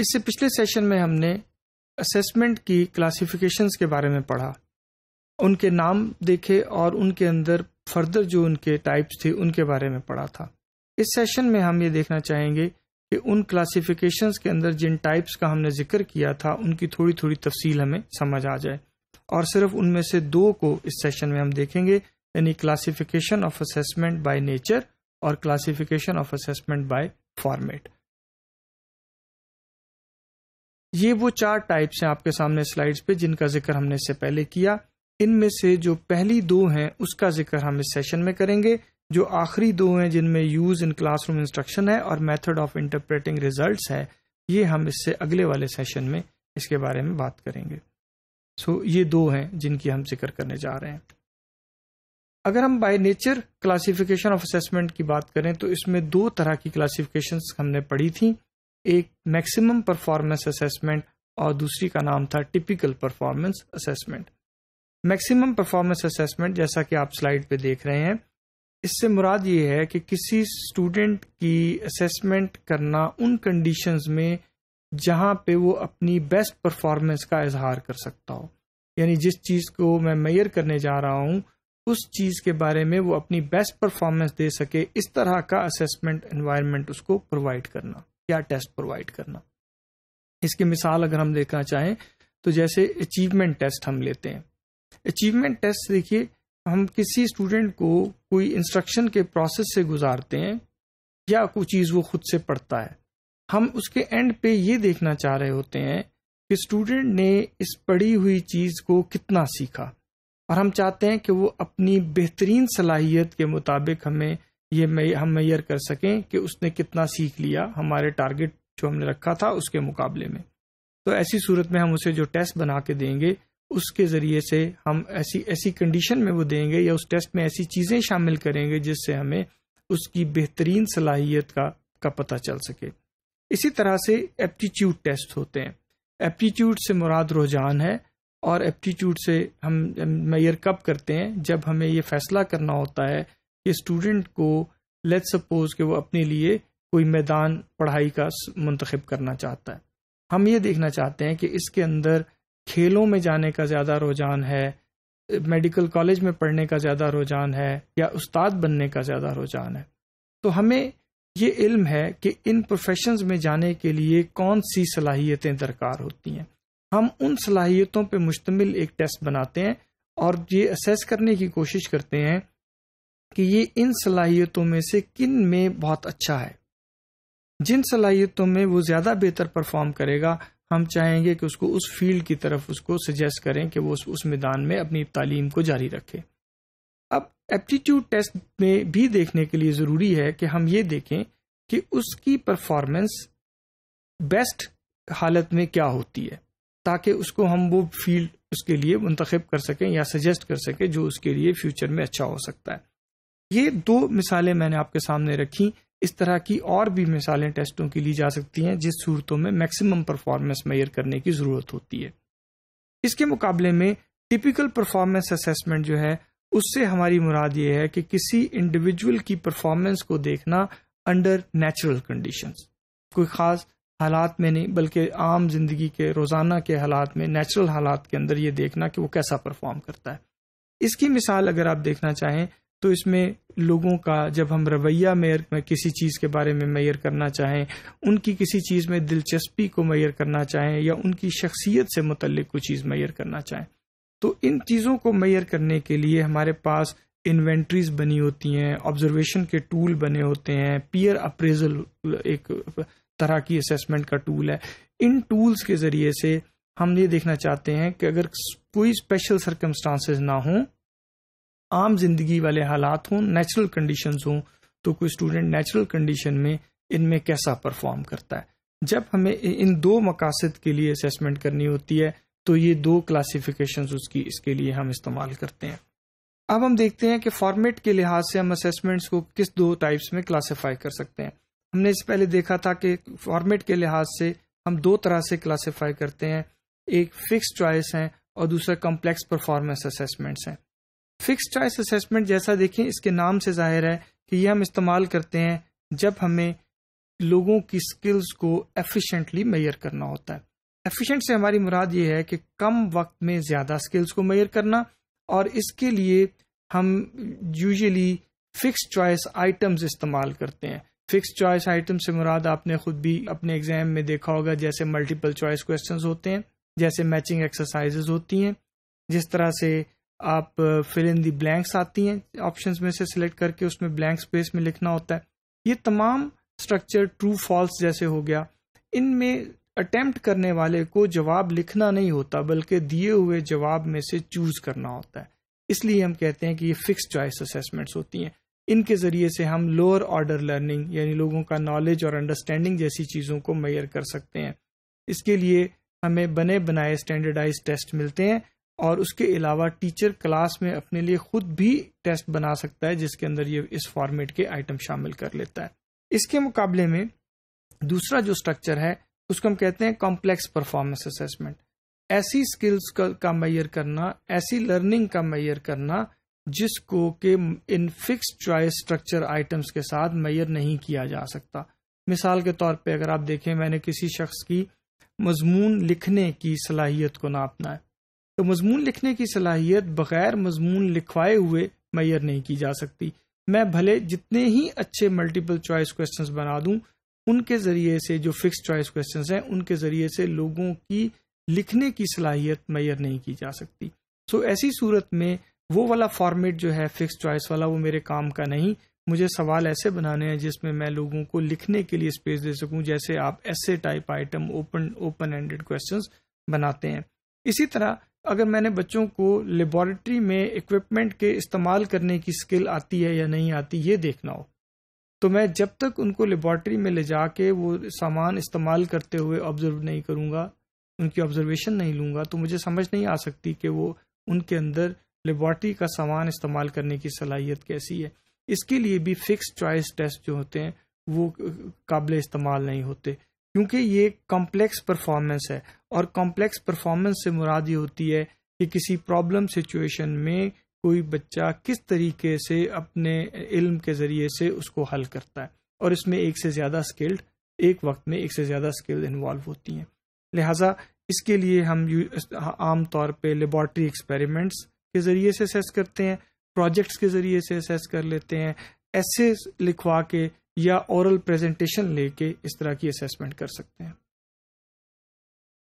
इससे पिछले सेशन में हमने असेसमेंट की क्लासिफिकेशंस के बारे में पढ़ा। उनके नाम देखे और उनके अंदर फर्दर जो उनके टाइप्स थे, उनके बारे में पढ़ा था। इस सेशन में हम ये देखना चाहेंगे कि उन क्लासिफिकेशंस के अंदर जिन टाइप्स का हमने ज़िक्र किया था, उनकी थोड़ी थोड़ी तफसील हमें समझ आ जाए। और सिर्फ़ उनमें से दो को इस सेशन में हम देखेंगे, यानी classification of assessment by nature और classification of assessment by format ये वो चार टाइप्स हैं आपके सामने स्लाइड्स पे जिनका ज़िक्र हमने इससे पहले किया। इनमें से जो पहली दो हैं, उसका ज़िक्र हम इस सेशन में करेंगे। जो आखिरी दो हैं, जिनमें यूज़ इन क्लासरूम इंस्ट्रक्शन है और मेथड ऑफ़ इंटरप्रेटिंग रिजल्ट्स है, ये हम इससे अगले वाले सेशन में इसके बारे में बात करेंगे। सो ये दो हैं जिनकी हम ज़िक्र करने जा रहे हैं। अगर हम by nature classification of assessment की बात करें तो इसमें दो तरह की क्लासिफिकेशन हमने पढ़ी थी। एक मैक्सिमम परफॉर्मेंस असेसमेंट और दूसरी का नाम था typical performance assessment maximum performance assessment जैसा कि आप स्लाइड पे देख रहे हैं, इससे मुराद ये है कि किसी स्टूडेंट की असेसमेंट करना उन कंडीशंस में जहाँ पे वो अपनी बेस्ट परफॉर्मेंस का इजहार कर सकता हो। यानी जिस चीज़ को मैं मैयर करने जा रहा हूँ, उस चीज़ के बारे में वो अपनी बेस्ट परफॉर्मेंस दे सके, इस तरह का असेसमेंट एनवायरनमेंट उसको प्रोवाइड करना। या टेस्ट प्रोवाइड करना। इसकी मिसाल अगर हम देखना चाहें तो जैसे अचीवमेंट टेस्ट हम लेते हैं। अचीवमेंट टेस्ट देखिए, हम किसी स्टूडेंट को कोई इंस्ट्रक्शन के प्रोसेस से गुजारते हैं, या कोई चीज़ वो खुद से पढ़ता है। हम उसके एंड पे ये देखना चाह रहे होते हैं कि स्टूडेंट ने इस पढ़ी हुई चीज़ को कितना सीखा। और हम चाहते हैं कि वो अपनी बेहतरीन सलाहियत के मुताबिक हमें ये हम मैयर कर सकें कि उसने कितना सीख लिया, हमारे टारगेट जो हमने रखा था उसके मुकाबले में। तो ऐसी सूरत में हम उसे जो टेस्ट बना के देंगे, उसके ज़रिए से हम ऐसी ऐसी कंडीशन में वो देंगे या उस टेस्ट में ऐसी चीज़ें शामिल करेंगे जिससे हमें उसकी बेहतरीन सलाहियत का का पता चल सके। इसी तरह से एप्टीट्यूड टेस्ट होते हैं। एप्टीट्यूड से मुराद रुझान है और एप्टीट्यूड से हम मैयर कब करते हैं? जब हमें ये फैसला करना होता है कि स्टूडेंट को लेट सपोज़ कि वो अपने लिए कोई मैदान पढ़ाई का मंतखब करना चाहता है। हम ये देखना चाहते हैं कि इसके अंदर खेलों में जाने का ज़्यादा रुझान है मेडिकल कॉलेज में पढ़ने का ज़्यादा रुझान है, या उस्ताद बनने का ज़्यादा रुझान है। तो हमें ये इल्म है कि इन प्रोफेशंस में जाने के लिए कौन सी सलाहियतें दरकार होती हैं। हम उन सलाहियतों पर मुश्तमिल एक टेस्ट बनाते हैं और ये असेस करने की कोशिश करते हैं कि ये इन सलाहियतों में से किन में बहुत अच्छा है। जिन सलाहियतों में वो ज़्यादा बेहतर परफॉर्म करेगा हम चाहेंगे कि उसको उस फ़ील्ड की तरफ़ उसको सजेस्ट करें कि वो उस, उस मैदान में अपनी तालीम को जारी रखे। अब एप्टीट्यूड टेस्ट में भी देखने के लिए ज़रूरी है कि हम ये देखें कि उसकी परफॉर्मेंस बेस्ट हालत में क्या होती है ताकि उसको हम वो फ़ील्ड उसके लिए मुंतखब कर सकें या सजेस्ट कर सकें जो उसके लिए फ्यूचर में अच्छा हो सकता है। ये दो मिसालें मैंने आपके सामने रखी। इस तरह की और भी मिसालें टेस्टों की ली जा सकती हैं, जिस सूरतों में मैक्सिमम परफॉर्मेंस मैयर करने की ज़रूरत होती है। इसके मुकाबले में टिपिकल परफॉर्मेंस असेसमेंट जो है, उससे हमारी मुराद ये है कि किसी इंडिविजुअल की परफॉर्मेंस को देखना अंडर नेचुरल कंडीशंस। कोई खास हालात में नहीं, बल्कि आम ज़िंदगी के, रोज़ाना के हालात में, नेचुरल हालात के अंदर ये देखना कि वो कैसा परफॉर्म करता है। इसकी मिसाल अगर आप देखना चाहें तो इसमें लोगों का, जब हम रवैया मेयर में किसी चीज़ के बारे में मैयर करना चाहें, उनकी किसी चीज़ में दिलचस्पी को मैयर करना चाहें, या उनकी शख्सियत से मुतलिक कोई चीज़ मैयर करना चाहें तो इन चीज़ों को मैयर करने के लिए हमारे पास इन्वेंट्रीज बनी होती हैं, ऑब्जर्वेशन के टूल बने होते हैं, पियर अप्रेजल एक तरह की असेसमेंट का टूल है। इन टूल्स के ज़रिए से हम ये देखना चाहते हैं कि अगर कोई स्पेशल सर्कमस्टांसेस ना हो आम ज़िंदगी वाले हालात हों नेचुरल कंडीशन हों तो कोई स्टूडेंट नेचुरल कंडीशन में इनमें कैसा परफॉर्म करता है? जब हमें इन दो मकासद के लिए असेसमेंट करनी होती है तो ये दो क्लासिफिकेशन उसकी, इसके लिए हम इस्तेमाल करते हैं। अब हम देखते हैं कि फॉर्मेट के लिहाज से हम असेसमेंट्स को किस दो टाइप्स में क्लासीफाई कर सकते हैं। हमने इससे पहले देखा था कि फॉर्मेट के लिहाज से हम दो तरह से क्लासीफाई करते हैं। एक फिक्स चॉइस है और दूसरा कॉम्प्लेक्स परफॉर्मेंस असेसमेंट्स हैं। फिक्स चॉइस असेसमेंट जैसा देखें, इसके नाम से ज़ाहिर है कि ये हम इस्तेमाल करते हैं जब हमें लोगों की स्किल्स को एफिशिएंटली मैयर करना होता है। एफिशिएंट से हमारी मुराद ये है कि कम वक्त में ज़्यादा स्किल्स को मैयर करना और इसके लिए हम यूजुअली फिक्स चॉइस आइटम्स इस्तेमाल करते हैं। फिक्स चॉइस आइटम से मुराद आपने खुद भी अपने एग्ज़ाम में देखा होगा, जैसे मल्टीपल चॉइस क्वेश्चंस होते हैं, जैसे मैचिंग एक्सरसाइजेज होती हैं, जिस तरह से आप फिल इन दी ब्लैंक्स आती हैं ऑप्शंस में से सिलेक्ट करके उसमें ब्लैंक स्पेस में लिखना होता है। ये तमाम स्ट्रक्चर ट्रू फॉल्स जैसे हो गया। इनमें अटेम्प्ट करने वाले को जवाब लिखना नहीं होता, बल्कि दिए हुए जवाब में से चूज़ करना होता है। इसलिए हम कहते हैं कि ये फिक्स चॉइस असेसमेंट्स होती हैं। इनके ज़रिए से हम लोअर ऑर्डर लर्निंग यानी लोगों का नॉलेज और अंडरस्टैंडिंग जैसी चीज़ों को मैयर कर सकते हैं। इसके लिए हमें बने बनाए स्टैंडर्डाइज टेस्ट मिलते हैं। और उसके अलावा टीचर क्लास में अपने लिए खुद भी टेस्ट बना सकता है जिसके अंदर ये इस फॉर्मेट के आइटम शामिल कर लेता है। इसके मुकाबले में दूसरा जो स्ट्रक्चर है उसको हम कहते हैं कॉम्प्लेक्स परफॉर्मेंस असेसमेंट ऐसी स्किल्स का, मैयर करना ऐसी लर्निंग का मैयर करना जिसको के इन फिक्स चॉइस स्ट्रक्चर आइटम्स के साथ मैयर नहीं किया जा सकता। मिसाल के तौर पे अगर आप देखें मैंने किसी शख्स की मजमून लिखने की सलाहियत को नापना है। तो मजमून लिखने की सलाहियत बगैर मजमून लिखवाए हुए मैयर नहीं की जा सकती। मैं भले जितने ही अच्छे मल्टीपल चॉइस क्वेश्चंस बना दूँ उनके ज़रिए से जो फिक्स चॉइस क्वेश्चंस हैं उनके ज़रिए से लोगों की लिखने की सलाहियत मैयर नहीं की जा सकती। सो so, ऐसी सूरत में वो वाला फॉर्मेट जो है फिक्स चॉइस वाला वो मेरे काम का नहीं। मुझे सवाल ऐसे बनाने हैं जिसमें मैं लोगों को लिखने के लिए स्पेस दे सकूँ जैसे आप ऐसे type item open open ended questions बनाते हैं। इसी तरह अगर मैंने बच्चों को लेबोरेटरी में इक्विपमेंट के इस्तेमाल करने की स्किल आती है या नहीं आती, ये देखना हो। तो मैं जब तक उनको लेबोरेटरी में ले जाके वो सामान इस्तेमाल करते हुए ऑब्ज़र्व नहीं करूँगा, उनकी ऑब्जर्वेशन नहीं लूँगा तो मुझे समझ नहीं आ सकती कि वो उनके अंदर लेबॉर्ट्री का सामान इस्तेमाल करने की सलाहियत कैसी है। इसके लिए भी फिक्स चॉइस टेस्ट जो होते हैं, वो काबिल इस्तेमाल नहीं होते। क्योंकि ये कॉम्प्लेक्स परफॉर्मेंस है और कॉम्प्लेक्स परफॉर्मेंस से मुराद ये होती है कि किसी प्रॉब्लम सिचुएशन में कोई बच्चा किस तरीके से अपने इल्म के ज़रिए से उसको हल करता है और इसमें एक से ज़्यादा स्किल्ड एक वक्त में एक से ज़्यादा स्किल्ड इन्वॉल्व होती हैं। लिहाजा इसके लिए हम आम तौर पे लेबॉर्ट्री एक्सपेरिमेंट्स के ज़रिए से असेस करते हैं प्रोजेक्ट्स के ज़रिए से असेस कर लेते हैं, ऐसे लिखवा के या ओरल प्रेजेंटेशन लेके इस तरह की असेसमेंट कर सकते हैं।